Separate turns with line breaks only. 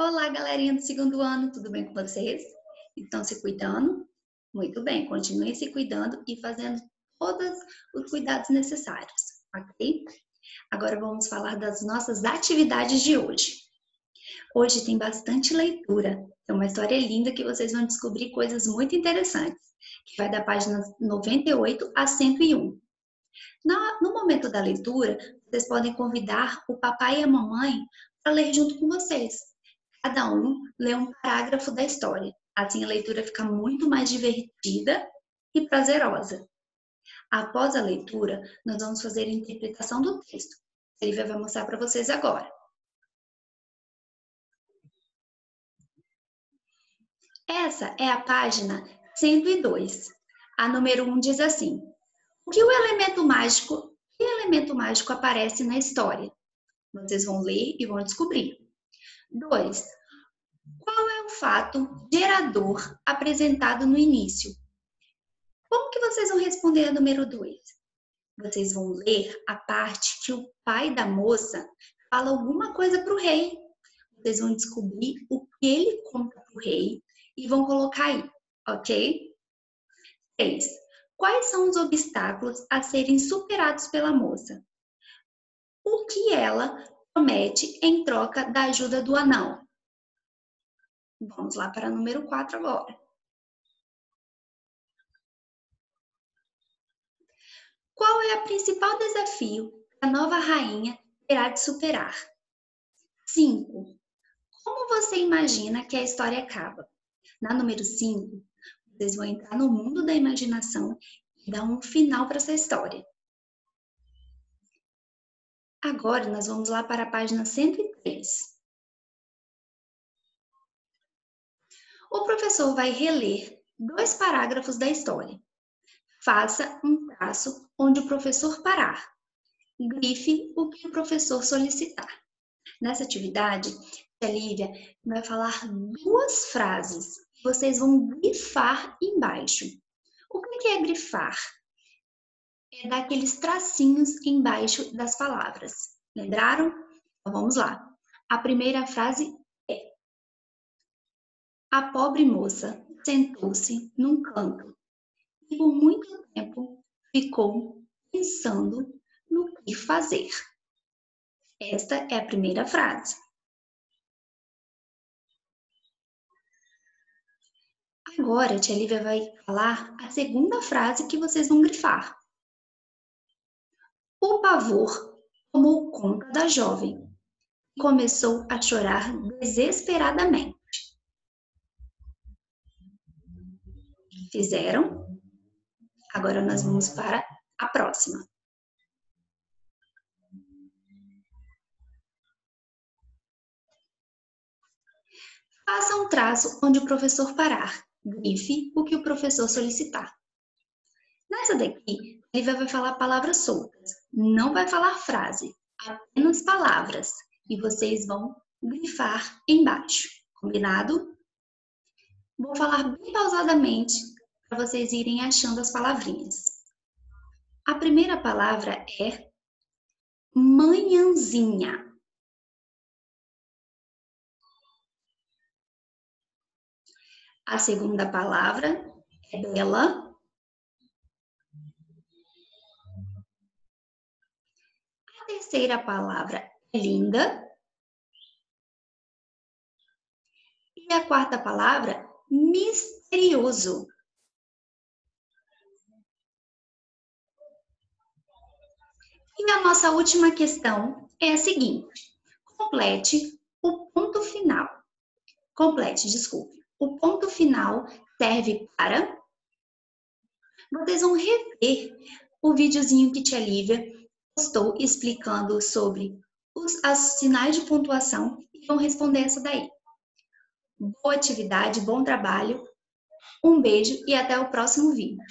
Olá, galerinha do segundo ano, tudo bem com vocês? Estão se cuidando? Muito bem, continuem se cuidando e fazendo todos os cuidados necessários, ok? Agora vamos falar das nossas atividades de hoje. Hoje tem bastante leitura, é uma história linda que vocês vão descobrir coisas muito interessantes, que vai da página 98 a 101. No momento da leitura, vocês podem convidar o papai e a mamãe para ler junto com vocês. Cada um lê um parágrafo da história. Assim a leitura fica muito mais divertida e prazerosa. Após a leitura, nós vamos fazer a interpretação do texto. A Lívia vai mostrar para vocês agora. Essa é a página 102. A número 1 diz assim: O que o elemento mágico, que elemento mágico aparece na história? Vocês vão ler e vão descobrir. 2. Qual é o fato gerador apresentado no início? Como que vocês vão responder a número 2? Vocês vão ler a parte que o pai da moça fala alguma coisa para o rei. Vocês vão descobrir o que ele conta para o rei e vão colocar aí, ok? 3. Quais são os obstáculos a serem superados pela moça? O que ela promete em troca da ajuda do anão? Vamos lá para número 4 agora. Qual é o principal desafio que a nova rainha terá de superar? 5. Como você imagina que a história acaba? Na número 5, vocês vão entrar no mundo da imaginação e dar um final para essa história. Agora nós vamos lá para a página 103. O professor vai reler dois parágrafos da história. Faça um traço onde o professor parar. Grife o que o professor solicitar. Nessa atividade, a Lívia vai falar duas frases. Vocês vão grifar embaixo. O que é grifar? É dar aqueles tracinhos embaixo das palavras. Lembraram? Então vamos lá. A primeira frase é: A pobre moça sentou-se num canto e por muito tempo ficou pensando no que fazer. Esta é a primeira frase. Agora, a tia Lívia vai falar a segunda frase que vocês vão grifar. Pavor tomou conta da jovem e começou a chorar desesperadamente. Fizeram? Agora nós vamos para a próxima. Faça um traço onde o professor parar. Grife o que o professor solicitar. Nessa daqui, ele vai falar palavras soltas, não vai falar frase, apenas palavras. E vocês vão grifar embaixo, combinado? Vou falar bem pausadamente para vocês irem achando as palavrinhas. A primeira palavra é manhãzinha. A segunda palavra é bela. Terceira palavra é linda. E a quarta palavra, misterioso. E a nossa última questão é a seguinte: complete o ponto final. Complete, desculpe. O ponto final serve para. Vocês vão rever o videozinho que Tia Lívia postou explicando sobre os, sinais de pontuação e vão responder essa daí. Boa atividade, bom trabalho, um beijo e até o próximo vídeo.